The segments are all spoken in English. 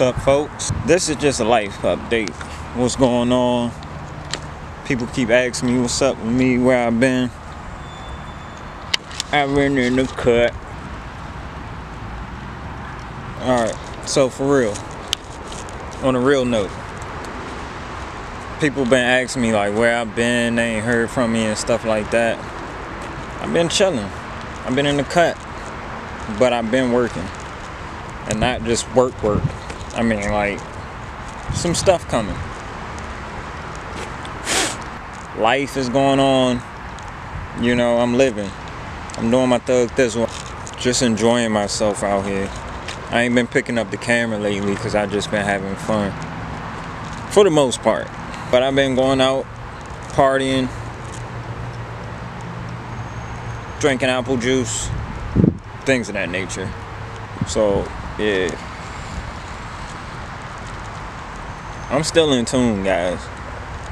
What's up, folks? This is just a life update. What's going on? People keep asking me what's up with me, where I've been. I've been in the cut. Alright, so for real, on a real note, people been asking me like where I've been, they ain't heard from me and stuff like that. I've been chilling. I've been in the cut, but I've been working, and not just work work. I mean like some stuff coming. Life is going on. You know, I'm living. I'm doing my thug this one. Just enjoying myself out here. I ain't been picking up the camera lately because I just been having fun. For the most part. But I've been going out, partying, drinking apple juice, things of that nature. So, yeah. I'm still in tune, guys.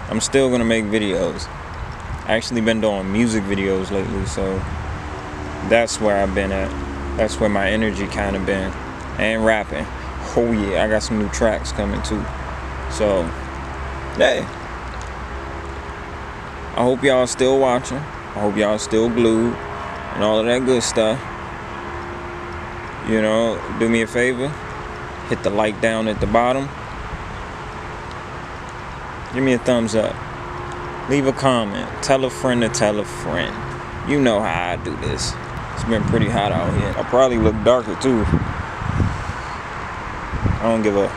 I'm still gonna make videos. I actually been doing music videos lately, so that's where I've been at. That's where my energy kind of been, and rapping. Oh yeah, I got some new tracks coming too. So, hey, I hope y'all still watching. I hope y'all still glued and all of that good stuff. You know, do me a favor, hit the like down at the bottom. Give me a thumbs up. Leave a comment. Tell a friend to tell a friend. You know how I do this. It's been pretty hot out here. I probably look darker too. I don't give a.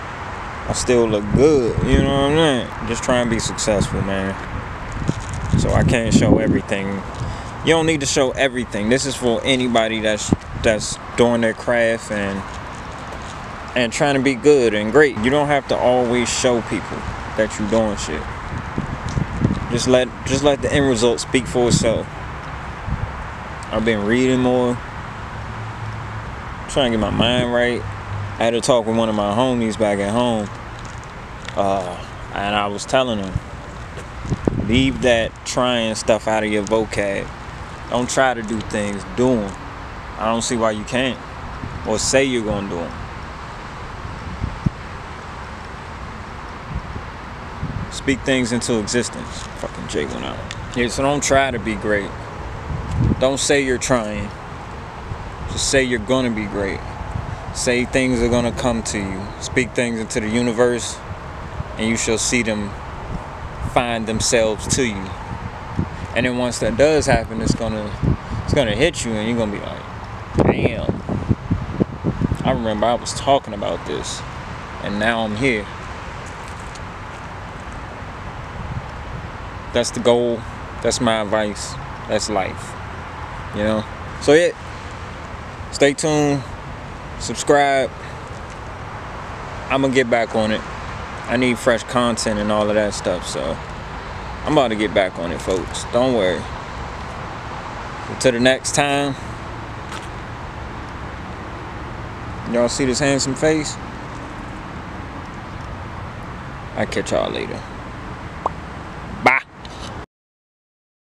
I still look good. You know what I'm saying? Just try and be successful, man. So I can't show everything. You don't need to show everything. This is for anybody that's that's doing their craft and and trying to be good and great. You don't have to always show people that you're doing shit. Just let just let the end result speak for itself. I've been reading more, trying to get my mind right. I had to talk with one of my homies back at home, uh, and I was telling him, leave that trying stuff out of your vocab. Don't try to do things, do them. I don't see why you can't, or say you're gonna do them. Speak things into existence. Fucking Jay went out. Yeah, so don't try to be great. Don't say you're trying. Just say you're gonna be great. Say things are gonna come to you. Speak things into the universe, and you shall see them find themselves to you. And then once that does happen, it's gonna it's gonna hit you, and you're gonna be like, damn. I remember I was talking about this, and now I'm here. That's the goal. That's my advice. That's life. You know? So yeah. Stay tuned. Subscribe. I'm gonna get back on it. I need fresh content and all of that stuff, so I'm about to get back on it, folks. Don't worry. Until the next time. Y'all see this handsome face? I catch y'all later.